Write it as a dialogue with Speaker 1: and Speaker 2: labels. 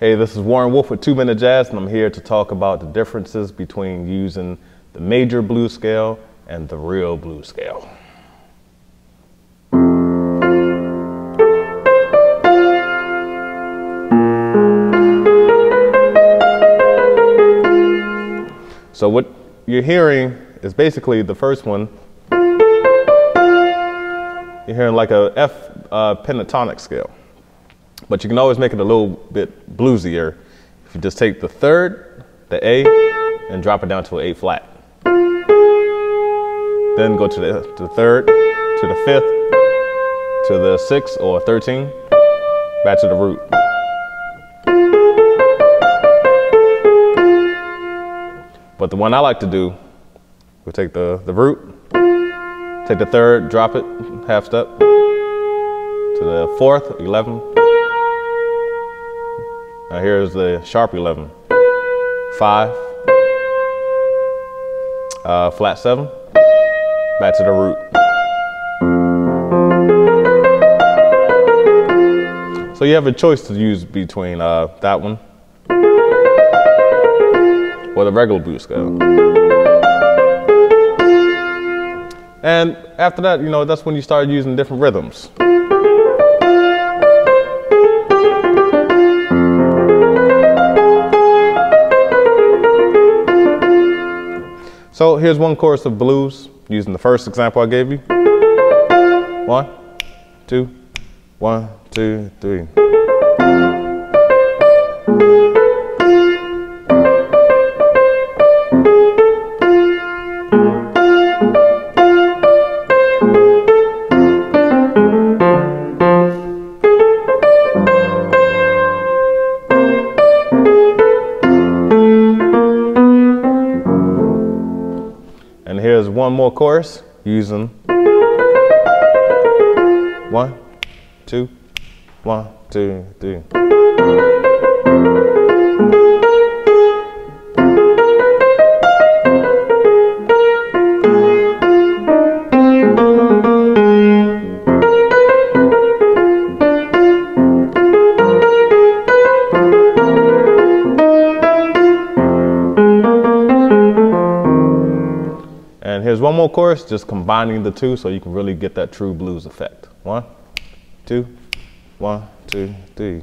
Speaker 1: Hey, this is Warren Wolf with Two Minute Jazz, and I'm here to talk about the differences between using the major blues scale and the real blues scale. So what you're hearing is basically the first one. You're hearing like a F uh, pentatonic scale. But you can always make it a little bit bluesier if you just take the third, the A, and drop it down to an A flat. Then go to the, to the third, to the fifth, to the sixth or 13, back to the root. But the one I like to do, we'll take the, the root, take the third, drop it half step, to the fourth, 11, now here's the sharp 11. Five, uh, flat seven, back to the root. So you have a choice to use between uh, that one or the regular blues scale. And after that, you know, that's when you start using different rhythms. So here's one chorus of blues using the first example I gave you. One, two, one, two, three. And here's one more chorus using one, two, one, two, three. And here's one more chorus, just combining the two so you can really get that true blues effect. One, two, one, two, three.